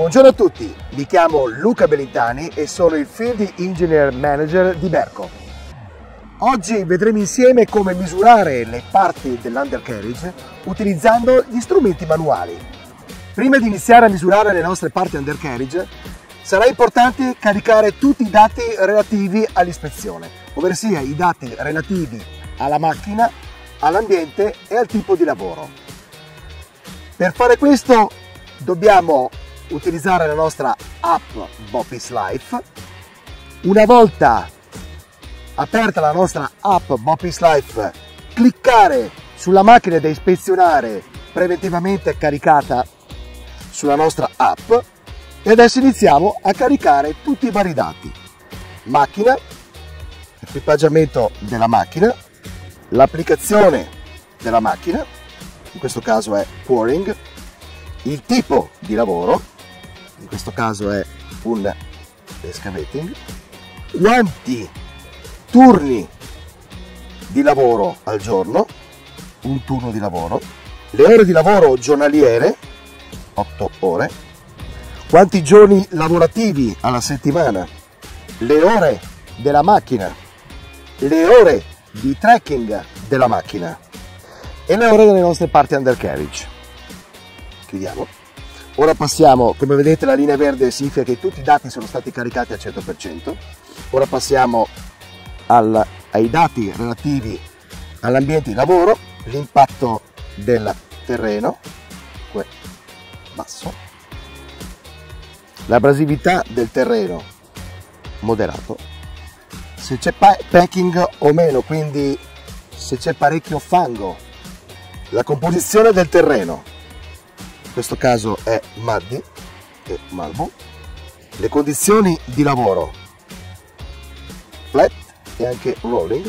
Buongiorno a tutti, mi chiamo Luca Bellintani e sono il Field Engineer Manager di Berco. Oggi vedremo insieme come misurare le parti dell'undercarriage utilizzando gli strumenti manuali. Prima di iniziare a misurare le nostre parti undercarriage sarà importante caricare tutti i dati relativi all'ispezione, ovvero i dati relativi alla macchina, all'ambiente e al tipo di lavoro. Per fare questo dobbiamo utilizzare la nostra app Bopis Life. Una volta aperta la nostra app Bopis Life, cliccare sulla macchina da ispezionare preventivamente caricata sulla nostra app e adesso iniziamo a caricare tutti i vari dati. Macchina, equipaggiamento della macchina, l'applicazione della macchina, in questo caso è pouring, il tipo di lavoro, in questo caso è un excavating, quanti turni di lavoro al giorno, un turno di lavoro, le ore di lavoro giornaliere, 8 ore, quanti giorni lavorativi alla settimana, le ore della macchina, le ore di trekking della macchina. E le ore delle nostre parti undercarriage. Chiudiamo. Ora passiamo, come vedete la linea verde significa che tutti i dati sono stati caricati al 100%. Ora passiamo al, ai dati relativi all'ambiente di lavoro, l'impatto del terreno, basso, l'abrasività del terreno, moderato, se c'è packing o meno, quindi se c'è parecchio fango, la composizione del terreno, in questo caso è muddy e marble, le condizioni di lavoro, flat e anche rolling,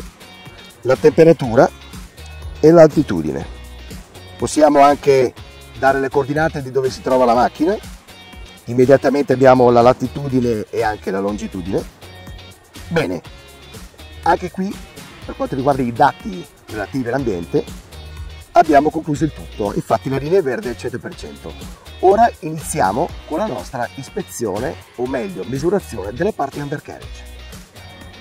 la temperatura e l'altitudine. Possiamo anche dare le coordinate di dove si trova la macchina, immediatamente abbiamo la latitudine e anche la longitudine. Bene, anche qui, per quanto riguarda i dati relativi all'ambiente, abbiamo concluso il tutto, infatti la linea è verde al 100%. Ora iniziamo con la nostra ispezione, o meglio, misurazione delle parti undercarriage.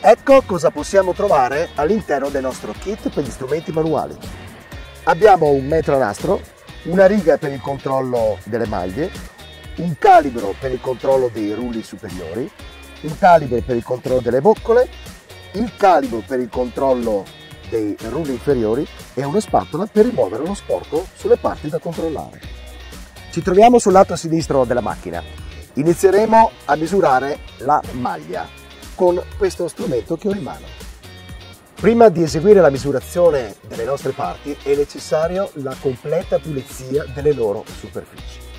Ecco cosa possiamo trovare all'interno del nostro kit per gli strumenti manuali. Abbiamo un metro a nastro, una riga per il controllo delle maglie, un calibro per il controllo dei rulli superiori, un calibro per il controllo delle boccole il calibro per il controllo dei rulli inferiori e una spatola per rimuovere lo sporco sulle parti da controllare. Ci troviamo sul lato sinistro della macchina. Inizieremo a misurare la maglia con questo strumento che ho in mano. Prima di eseguire la misurazione delle nostre parti è necessario la completa pulizia delle loro superfici.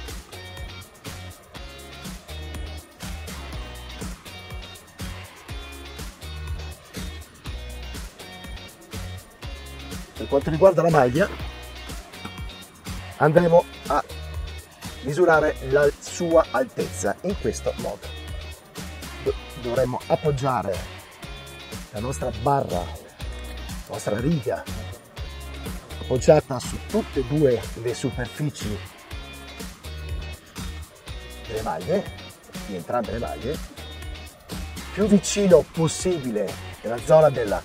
Quanto riguarda la maglia andremo a misurare la sua altezza in questo modo. Dovremmo appoggiare la nostra barra la nostra riga appoggiata su tutte e due le superfici delle maglie di entrambe le maglie più vicino possibile nella zona della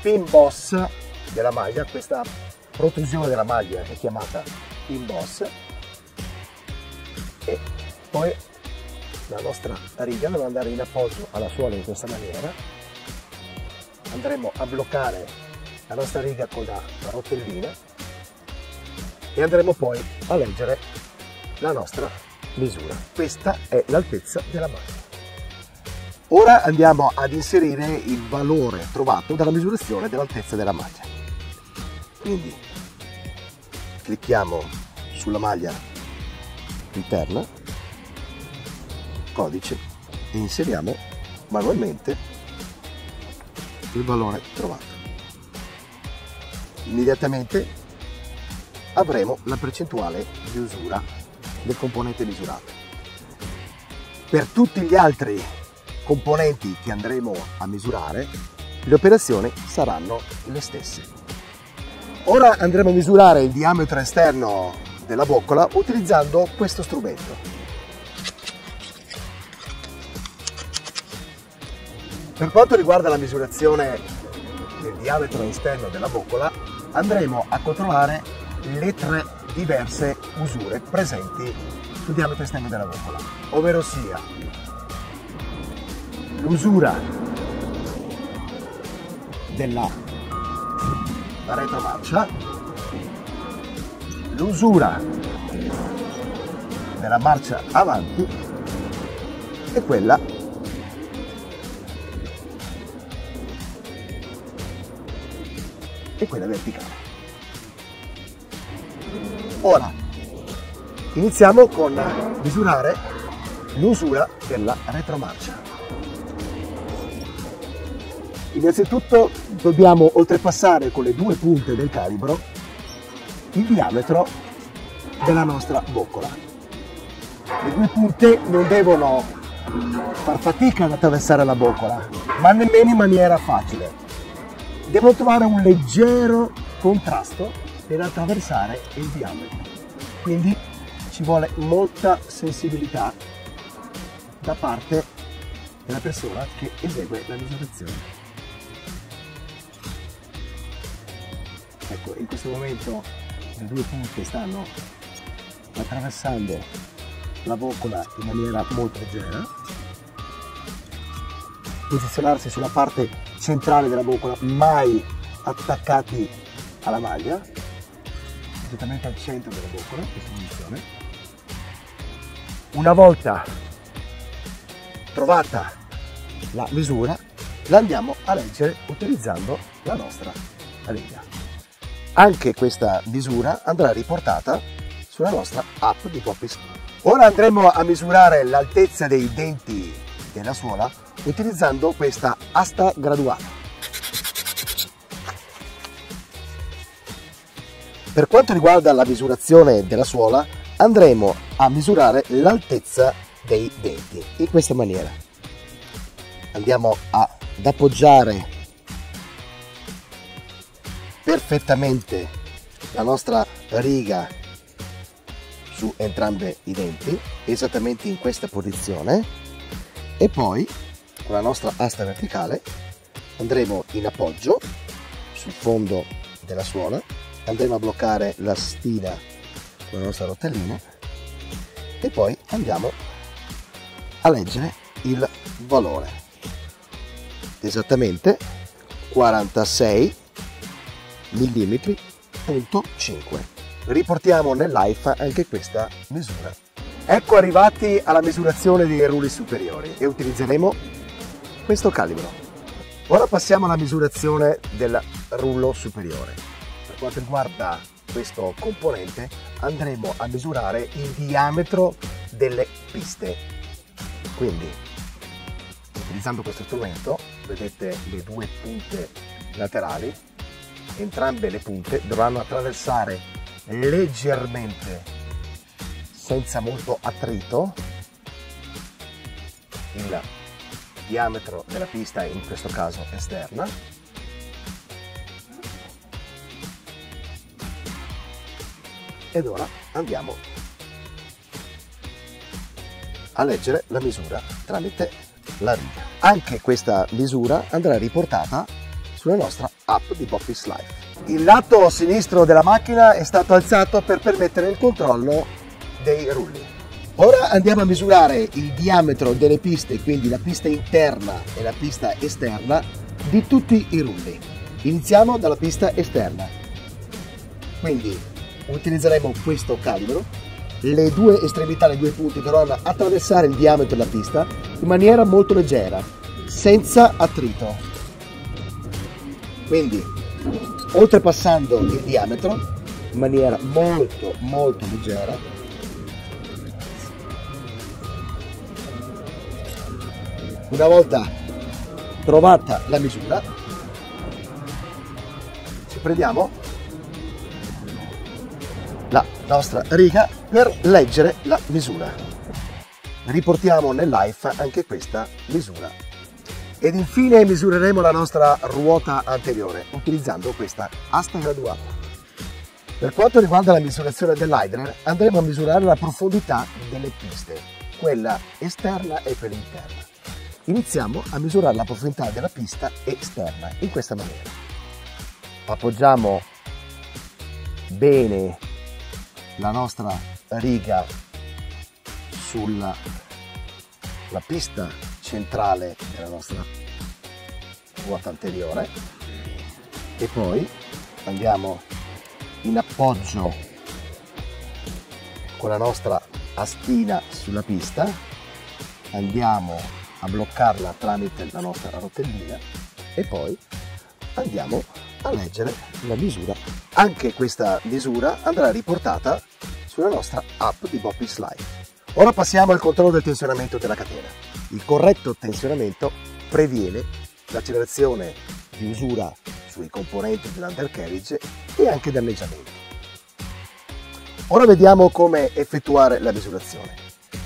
pin boss della maglia, questa protrusione della maglia è chiamata inboss e poi la nostra riga deve andare in appoggio alla suola in questa maniera. Andremo a bloccare la nostra riga con la rotellina e andremo poi a leggere la nostra misura. Questa è l'altezza della maglia. Ora andiamo ad inserire il valore trovato dalla misurazione dell'altezza della maglia quindi clicchiamo sulla maglia interna codice e inseriamo manualmente il valore trovato. Immediatamente avremo la percentuale di usura del componente misurato. Per tutti gli altri componenti che andremo a misurare le operazioni saranno le stesse Ora andremo a misurare il diametro esterno della boccola utilizzando questo strumento. Per quanto riguarda la misurazione del diametro esterno della boccola, andremo a controllare le tre diverse usure presenti sul diametro esterno della boccola, ovvero sia l'usura della retromarcia, l'usura della marcia avanti e quella e quella verticale. Ora iniziamo con misurare l'usura della retromarcia. Innanzitutto dobbiamo oltrepassare con le due punte del calibro il diametro della nostra boccola. Le due punte non devono far fatica ad attraversare la boccola, ma nemmeno in maniera facile. Devono trovare un leggero contrasto per attraversare il diametro. Quindi ci vuole molta sensibilità da parte della persona che esegue la misurazione. Ecco, in questo momento le due punte stanno attraversando la boccola in maniera molto leggera. Posizionarsi sulla parte centrale della boccola, mai attaccati alla maglia, esattamente al centro della boccola, questa posizione. Una volta trovata la misura, la andiamo a leggere utilizzando la nostra riga. Anche questa misura andrà riportata sulla nostra app di Poppis. Ora andremo a misurare l'altezza dei denti della suola utilizzando questa asta graduata. Per quanto riguarda la misurazione della suola, andremo a misurare l'altezza dei denti in questa maniera. Andiamo ad appoggiare perfettamente la nostra riga su entrambi i denti, esattamente in questa posizione, e poi con la nostra asta verticale andremo in appoggio sul fondo della suola. Andremo a bloccare la stina con la nostra rotellina. E poi andiamo a leggere il valore. Esattamente 46 mm punto 5 riportiamo nel live anche questa misura. Ecco arrivati alla misurazione dei rulli superiori e utilizzeremo questo calibro. Ora passiamo alla misurazione del rullo superiore. Per quanto riguarda questo componente andremo a misurare il diametro delle piste. Quindi utilizzando questo strumento vedete le due punte laterali entrambe le punte dovranno attraversare leggermente senza molto attrito il diametro della pista in questo caso esterna ed ora andiamo a leggere la misura tramite la riga. Anche questa misura andrà riportata sulla nostra app di Boppis Life. Il lato sinistro della macchina è stato alzato per permettere il controllo dei rulli. Ora andiamo a misurare il diametro delle piste, quindi la pista interna e la pista esterna di tutti i rulli. Iniziamo dalla pista esterna. Quindi utilizzeremo questo calibro le due estremità, le due punte dovranno attraversare il diametro della pista in maniera molto leggera, senza attrito. Quindi, oltrepassando il diametro in maniera molto molto leggera, una volta trovata la misura, ci prendiamo la nostra riga per leggere la misura. Riportiamo nel live anche questa misura. Ed infine misureremo la nostra ruota anteriore utilizzando questa asta graduata. Per quanto riguarda la misurazione dell'hydrer andremo a misurare la profondità delle piste, quella esterna e quella interna. iniziamo a misurare la profondità della pista esterna in questa maniera. Appoggiamo bene la nostra riga sulla la pista centrale della nostra ruota anteriore. E poi andiamo in appoggio con la nostra astina sulla pista. Andiamo a bloccarla tramite la nostra rotellina e poi andiamo a leggere la misura. Anche questa misura andrà riportata sulla nostra app di Boppy Slide ora passiamo al controllo del tensionamento della catena. Il corretto tensionamento previene l'accelerazione di usura sui componenti dell'undercarriage e anche danneggiamenti. Ora vediamo come effettuare la misurazione.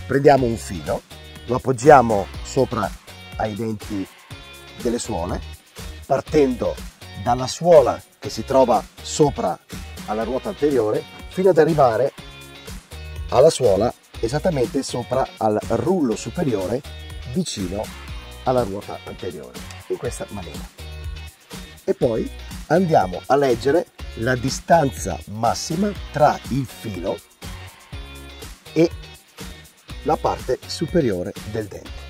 Prendiamo un filo, lo appoggiamo sopra ai denti delle suole, partendo dalla suola che si trova sopra alla ruota anteriore fino ad arrivare alla suola esattamente sopra al rullo superiore vicino alla ruota anteriore in questa maniera. E poi andiamo a leggere la distanza massima tra il filo e la parte superiore del dente.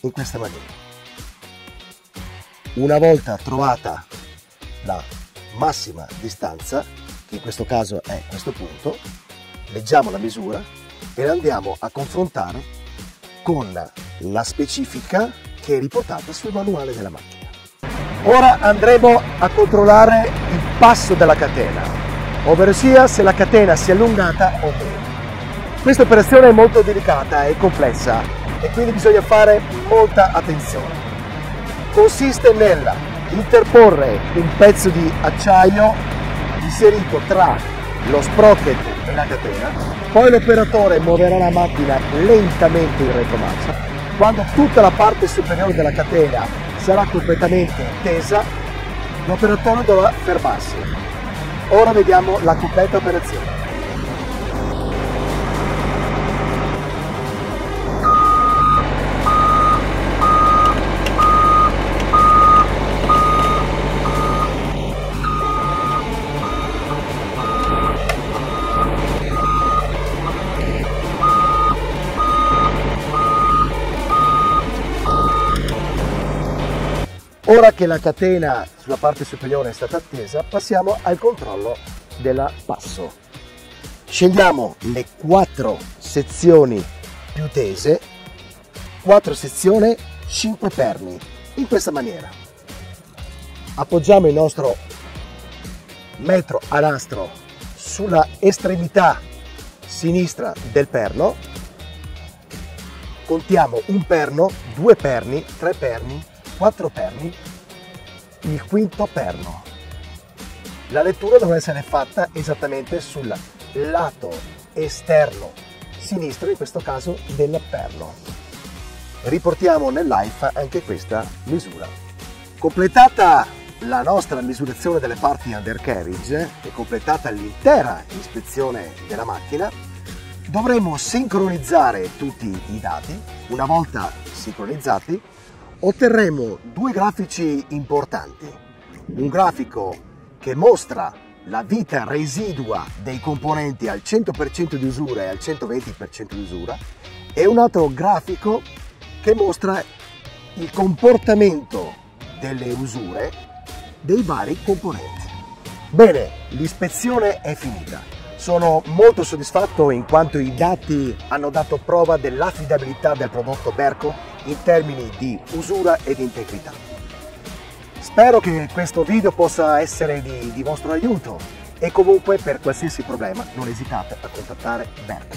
In questa maniera. Una volta trovata la massima distanza che in questo caso è questo punto leggiamo la misura e la andiamo a confrontare con la specifica che è riportata sul manuale della macchina Ora andremo a controllare il passo della catena, ovvero sia se la catena si è allungata o meno. Questa operazione è molto delicata e complessa e quindi bisogna fare molta attenzione. Consiste nel interporre un pezzo di acciaio inserito tra lo sprocket e la catena, poi l'operatore muoverà la macchina lentamente in retromarcia. Quando tutta la parte superiore della catena sarà completamente tesa, l'operatore dovrà fermarsi. Ora vediamo la completa operazione. Ora che la catena sulla parte superiore è stata attesa, passiamo al controllo del passo. Scegliamo le quattro sezioni più tese, quattro sezioni, 5 perni, in questa maniera. Appoggiamo il nostro metro a nastro sulla estremità sinistra del perno, contiamo un perno, due perni, tre perni, quattro perni, il quinto perno. La lettura dovrà essere fatta esattamente sul lato esterno sinistro, in questo caso del perno. Riportiamo nel life anche questa misura. Completata la nostra misurazione delle parti undercarriage e completata l'intera ispezione della macchina, dovremo sincronizzare tutti i dati. Una volta sincronizzati, otterremo due grafici importanti. Un grafico che mostra la vita residua dei componenti al 100% di usura e al 120% di usura e un altro grafico che mostra il comportamento delle usure dei vari componenti. Bene, l'ispezione è finita. Sono molto soddisfatto in quanto i dati hanno dato prova dell'affidabilità del prodotto Berco in termini di usura ed integrità. Spero che questo video possa essere di, di vostro aiuto e comunque per qualsiasi problema non esitate a contattare Berk.